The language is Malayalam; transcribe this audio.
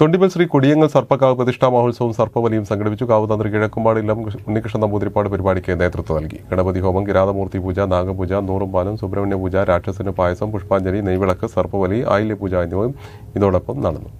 തൊണ്ടിമൽ ശ്രീ കൊടിയങ്ങൽ സർപ്പക്കാവ് പ്രതിഷ്ഠാ മഹോത്സവം സർപ്പബലിയും സംഘടിപ്പിച്ചു. കാവ് തന്ത്രി കിഴക്കുമ്പാട് ഇല്ലം ഉണ്ണികൃഷ്ണൻ നമ്പൂതിരിപ്പാട് പരിപാടിക്ക് നേതൃത്വം നൽകി. ഗണപതി ഹോമം കിരാതമൂർത്തി പൂജ നാഗപൂജ നൂറുംപാലം സുബ്രഹ്മണ്യ പൂജ രാക്ഷസന് പായസം പുഷ്പാഞ്ജലി നെയ്വിളക്ക് സർപ്പബലി ആയില്യപൂജ എന്നിവയും ഇതോടൊപ്പം നടന്നു.